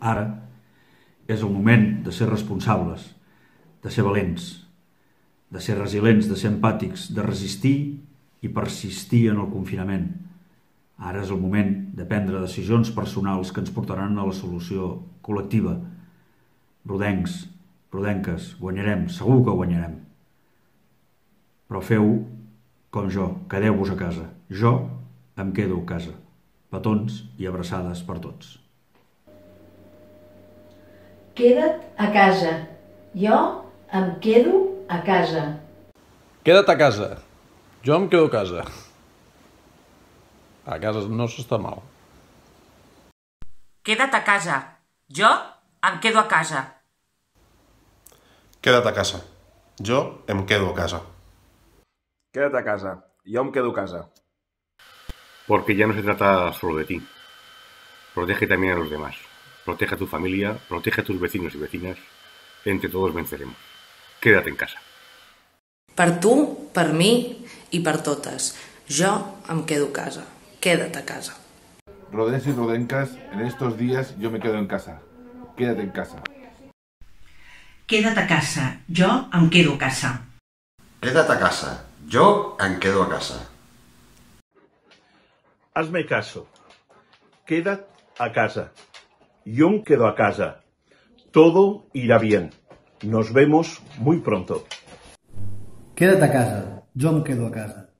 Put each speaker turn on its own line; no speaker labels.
Ara és el moment de ser responsables, de ser valents, de ser resilients, de ser empàtics, de resistir i persistir en el confinament. Ara és el moment de prendre decisions personals que ens portaran a la solució col·lectiva. Rodencs, rodenques, guanyarem, segur que guanyarem. Però feu com jo, quedeu-vos a casa. Jo em quedo a casa. Petons i abraçades per tots.
Queda't a casa. Jo em quedo a casa.
Queda't a casa. Jo em quedo a casa. A casa no s'està mal.
Queda't a casa. Jo em quedo a casa.
Queda't a casa. Jo em quedo a casa.
Quédate a casa. Yo me quedo a casa.
Porque ya no se trata solo de ti. Protege también a los demás. Protege a tu familia, protege a tus vecinos y vecinas. Entre todos venceremos. Quédate en casa.
Per tu, per mi i per totes. Jo em quedo a casa. Queda't a casa.
Rodens y rodencas, en estos días yo me quedo en casa. Quédate en casa.
Queda't a casa. Jo em quedo a casa.
Quédate a casa. Yo em quedo a casa.
Hazme caso. Quédate a casa. Yo me quedo a casa. Todo irá bien. Nos vemos muy pronto.
Quédate a casa. Jo em quedo a casa.